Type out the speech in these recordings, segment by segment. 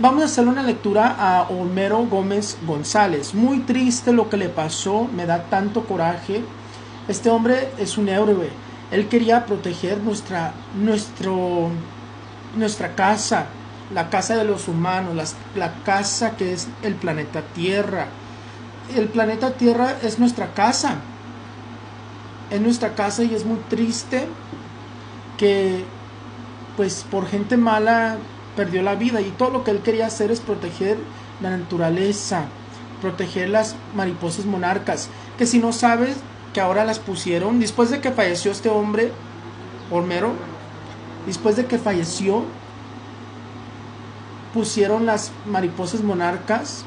vamos a hacer una lectura a Homero Gómez González. Muy triste lo que le pasó, me da tanto coraje. Este hombre es un héroe. Él quería proteger nuestra, nuestro, nuestra casa, la casa de los humanos, la casa que es el planeta Tierra. El planeta Tierra es nuestra casa. Es nuestra casa y es muy triste que pues por gente mala perdió la vida y todo lo que él quería hacer es proteger la naturaleza, proteger las mariposas monarcas, que si no sabes que ahora las pusieron, después de que falleció este hombre, Olmero, después de que falleció, pusieron las mariposas monarcas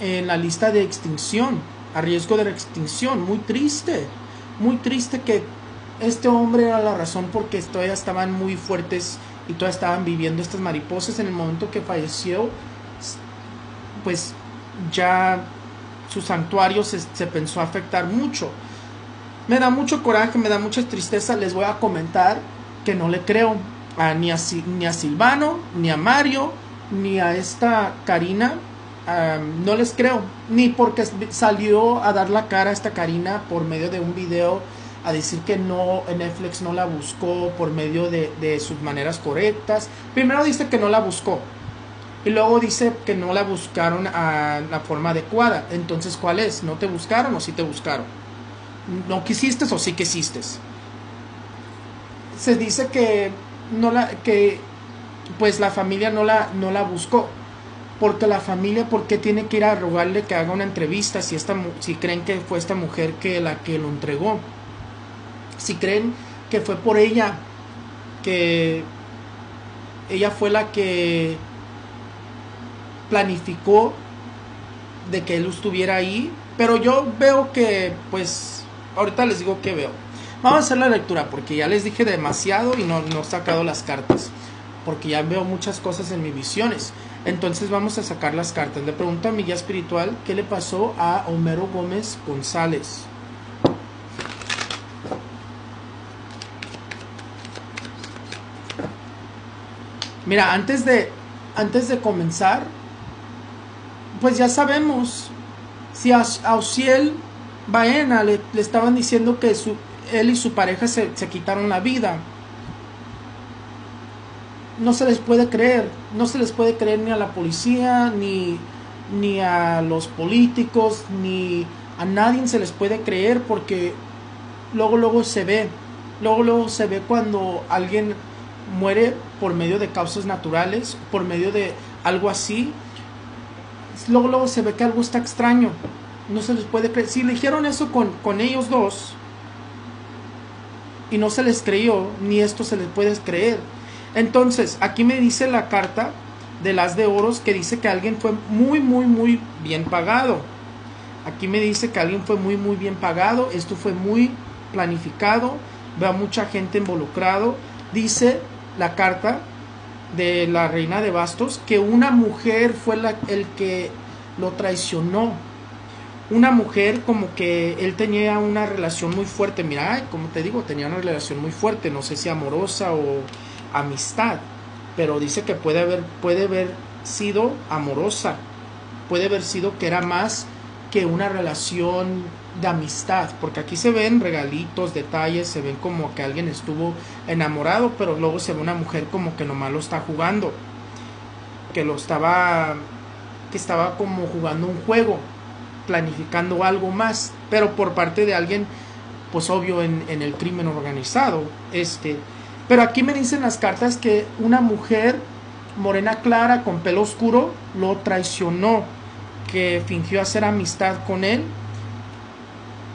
en la lista de extinción, a riesgo de extinción, muy triste, muy triste que este hombre era la razón porque todavía estaban muy fuertes y todavía estaban viviendo estas mariposas. En el momento que falleció, pues ya su santuario se, pensó afectar mucho. Me da mucho coraje, me da mucha tristeza. Les voy a comentar que no le creo a, ni, a, ni a Silvano, ni a Mario, ni a esta Karina. no les creo, ni porque salió a dar la cara a esta Karina por medio de un video a decir que no, Netflix no la buscó por medio de, sus maneras correctas. Primero dice que no la buscó. Y luego dice que no la buscaron a la forma adecuada. Entonces, ¿cuál es? ¿No te buscaron o sí te buscaron? ¿No quisiste o sí quisiste? Se dice que no la que pues la familia no la no la buscó. Porque la familia, ¿por qué tiene que ir a rogarle que haga una entrevista si esta si creen que fue esta mujer que la que lo entregó? Si creen que fue por ella, que ella fue la que planificó de que él estuviera ahí, pero yo veo que, pues, ahorita les digo que veo. Vamos a hacer la lectura porque ya les dije demasiado y no, no he sacado las cartas, porque ya veo muchas cosas en mis visiones. Entonces vamos a sacar las cartas. Le pregunto a mi guía espiritual qué le pasó a Homero Gómez González. Mira, antes de, antes de comenzar, pues ya sabemos, si a, a Baena le, estaban diciendo que su, él y su pareja se, se quitaron la vida, no se les puede creer, no se les puede creer ni a la policía, ni, ni a los políticos, ni a nadie se les puede creer porque luego luego se ve, luego luego se ve cuando alguien muere por medio de causas naturales, por medio de algo así, luego, luego se ve que algo está extraño. No se les puede creer. Si le dijeron eso con, con ellos dos y no se les creyó, ni esto se les puede creer. Entonces, aquí me dice la carta de las de oros que dice que alguien fue muy, muy, muy bien pagado. Aquí me dice que alguien fue muy, muy bien pagado. Esto fue muy planificado. Veo a mucha gente involucrado. Dice la carta de la reina de bastos que una mujer fue la, el que lo traicionó. Una mujer como que él tenía una relación muy fuerte, mira, como te digo, tenía una relación muy fuerte, no sé si amorosa o amistad, pero dice que puede haber, puede haber sido amorosa, puede haber sido que era más que una relación de amistad, porque aquí se ven regalitos, detalles, se ven como que alguien estuvo enamorado, pero luego se ve una mujer como que nomás lo está jugando, que lo estaba, que estaba como jugando un juego, planificando algo más, pero por parte de alguien, pues obvio en, en el crimen organizado, este, pero aquí me dicen las cartas que una mujer morena clara con pelo oscuro lo traicionó, que fingió hacer amistad con él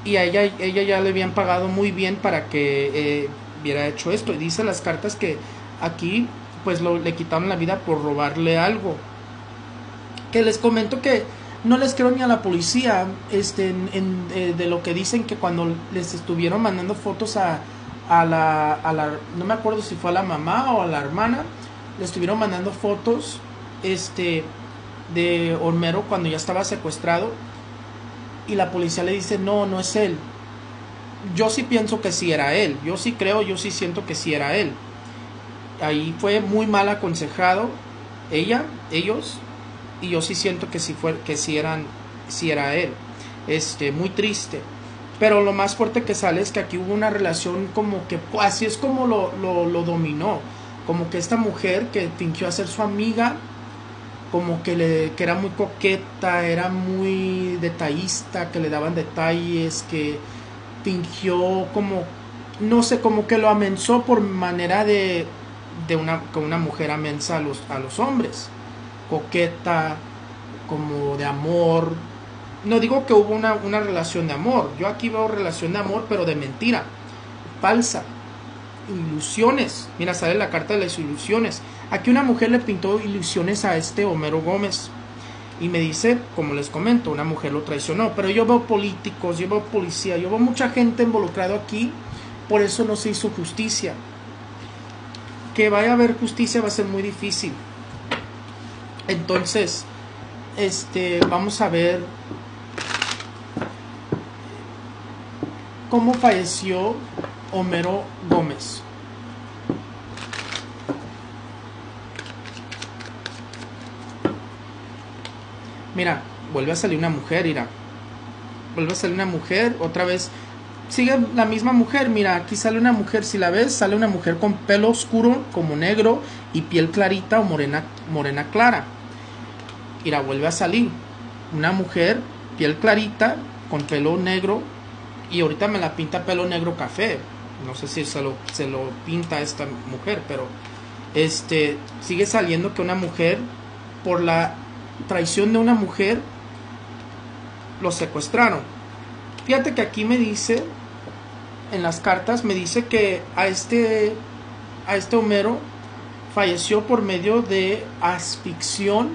y a ella, ella ya le habían pagado muy bien para que eh, hubiera hecho esto. Y dice las cartas que aquí pues lo, le quitaron la vida por robarle algo. Que les comento que no les creo ni a la policía este, en, eh, de lo que dicen que cuando les estuvieron mandando fotos a, a, la, a la, no me acuerdo si fue a la mamá o a la hermana, le estuvieron mandando fotos este, de Olmero cuando ya estaba secuestrado y la policía le dice, no, no es él. Yo sí pienso que sí era él, yo sí creo, yo sí siento que sí era él. Ahí fue muy mal aconsejado ella, ellos, y yo sí siento que sí, fue, que sí, eran, sí era él. Este, muy triste. Pero lo más fuerte que sale es que aquí hubo una relación como que, así es como lo, lo, lo dominó. Como que esta mujer que fingió ser su amiga, como que, le, que era muy coqueta, era muy detallista, que le daban detalles, que fingió como, no sé, como que lo amensó por manera de, de una, como una mujer amensa a los, a los hombres. Coqueta, como de amor. No digo que hubo una, una relación de amor, yo aquí veo relación de amor, pero de mentira, falsa, ilusiones. Mira, sale la carta de las ilusiones. Aquí una mujer le pintó ilusiones a este Homero Gómez. Y me dice, como les comento, una mujer lo traicionó. Pero yo veo políticos, yo veo policía, yo veo mucha gente involucrado aquí. Por eso no se hizo justicia. Que vaya a haber justicia va a ser muy difícil. Entonces, este, vamos a ver cómo falleció Homero Gómez. Mira, vuelve a salir una mujer, mira. Vuelve a salir una mujer, otra vez. Sigue la misma mujer, mira, aquí sale una mujer, si la ves, sale una mujer con pelo oscuro, como negro, y piel clarita o morena, morena clara. Mira, vuelve a salir. Una mujer, piel clarita, con pelo negro, y ahorita me la pinta pelo negro café. No sé si se lo, se lo pinta esta mujer, pero este sigue saliendo que una mujer por la traición de una mujer lo secuestraron. Fíjate que aquí me dice en las cartas me dice que a este a este Homero falleció por medio de asfixión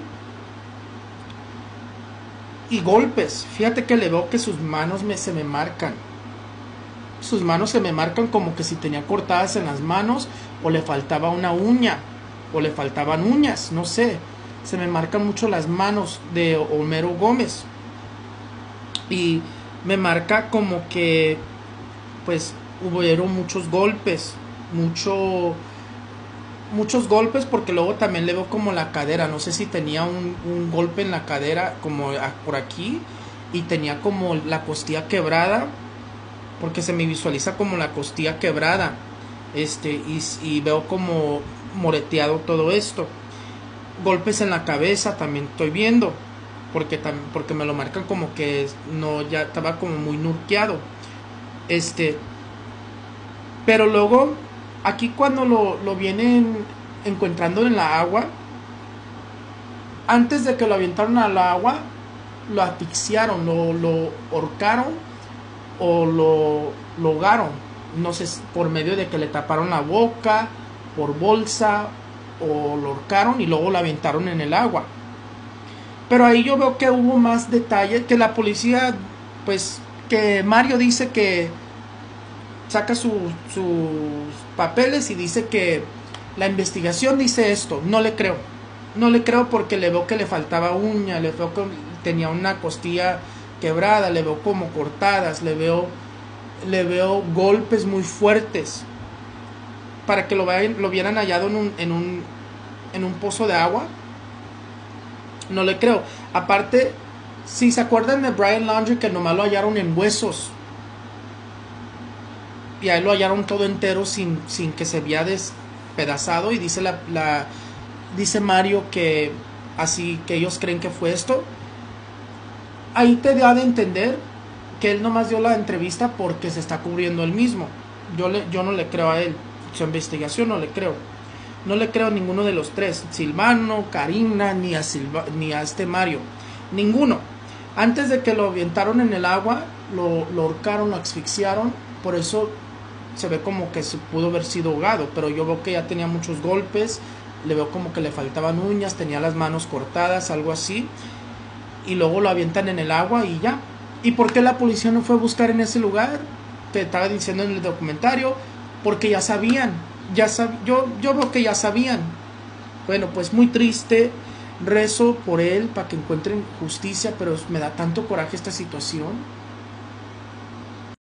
y golpes. Fíjate que le veo que sus manos me, se me marcan. Sus manos se me marcan como que si tenía cortadas en las manos o le faltaba una uña o le faltaban uñas, no sé. Se me marcan mucho las manos de Homero Gómez. Y me marca como que pues hubo muchos golpes, mucho muchos golpes porque luego también le veo como la cadera, no sé si tenía un, un golpe en la cadera como por aquí y tenía como la costilla quebrada porque se me visualiza como la costilla quebrada este y, veo como moreteado todo esto. Golpes en la cabeza también estoy viendo porque porque me lo marcan como que no ya estaba como muy nurqueado. Este pero luego aquí cuando lo, lo vienen encontrando en la agua antes de que lo aventaron al agua lo asfixiaron lo, lo ahorcaron o lo, lo ahogaron no sé por medio de que le taparon la boca por bolsa o lo ahorcaron y luego lo aventaron en el agua pero ahí yo veo que hubo más detalles, que la policía, pues, que Mario dice que saca sus papeles y dice que la investigación dice esto. No le creo. No le creo porque le veo que le faltaba uña, le veo que tenía una costilla quebrada, le veo como cortadas, le veo, le veo golpes muy fuertes. Para que lo, vayan, lo hubieran hallado en un, en, un, en un pozo de agua, no le creo. Aparte, si se acuerdan de Brian Laundry que nomás lo hallaron en huesos. Y ahí lo hallaron todo entero sin, sin que se había despedazado. Y dice la, la dice Mario que así que ellos creen que fue esto. Ahí te da de entender que él nomás dio la entrevista porque se está cubriendo él mismo. Yo, le, yo no le creo a él. Su investigación no le creo. No le creo a ninguno de los tres, Silvano, Karina, ni a, ni a este Mario. Ninguno. Antes de que lo avientaron en el agua, lo, lo ahorcaron, lo asfixiaron. Por eso se ve como que se pudo haber sido ahogado. Pero yo veo que ya tenía muchos golpes. Le veo como que le faltaban uñas, tenía las manos cortadas, algo así. Y luego lo avientan en el agua y ya. ¿Y por qué la policía no fue a buscar en ese lugar? Te estaba diciendo en el documentario. Porque ya sabían ya yo, yo veo que ya sabían. Bueno, pues muy triste, rezo por él para que encuentren justicia, pero me da tanto coraje esta situación